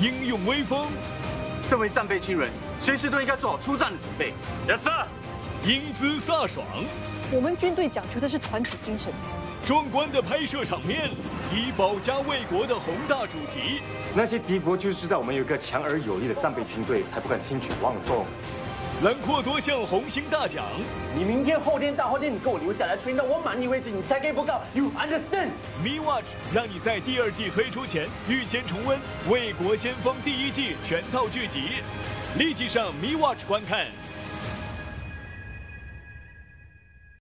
英勇威风。身为战备军人，随时都应该做好出战的准备。Yes sir。英姿飒爽。我们军队讲求的是团体精神。壮观的拍摄场面，以保家卫国的宏大主题。那些敌国就是知道我们有一个强而有力的战备军队，才不敢轻举妄动。兰阔多项红星大奖，你明天、后天、大后天，你给我留下来吹到我满意为止，你才可以不告。You understand? Me Watch 让你在第二季推出前预先重温《为国先锋》第一季全套剧集，立即上 Me Watch 观看。